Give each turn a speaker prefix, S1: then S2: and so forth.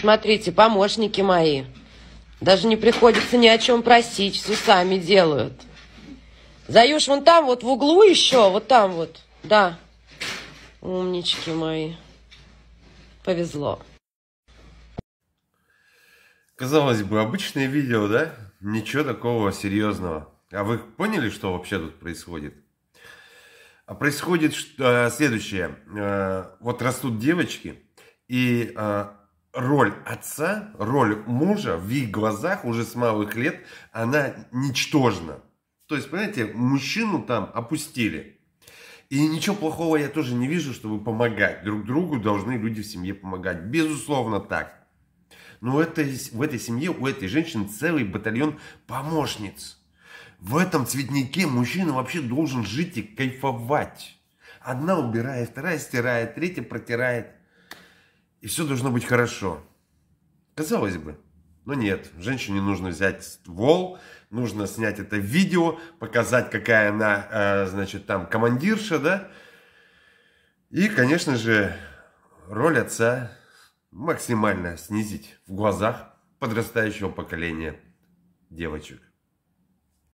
S1: Смотрите, помощники мои. Даже не приходится ни о чем просить, все сами делают. Заюш вон там вот в углу еще, вот там вот. Да. Умнички мои. Повезло.
S2: Казалось бы, обычное видео, да? Ничего такого серьезного. А вы поняли, что вообще тут происходит? А происходит э, следующее. Э, вот растут девочки, и э, роль отца, роль мужа в их глазах уже с малых лет, она ничтожна. То есть, понимаете, мужчину там опустили. И ничего плохого я тоже не вижу, чтобы помогать. Друг другу должны люди в семье помогать. Безусловно так. Но это, в этой семье у этой женщины целый батальон помощниц. В этом цветнике мужчина вообще должен жить и кайфовать. Одна убирает, вторая стирает, третья протирает. И все должно быть хорошо. Казалось бы. Но нет, женщине нужно взять ствол, нужно снять это видео, показать, какая она, э, значит, там командирша, да. И, конечно же, роль отца максимально снизить в глазах подрастающего поколения девочек.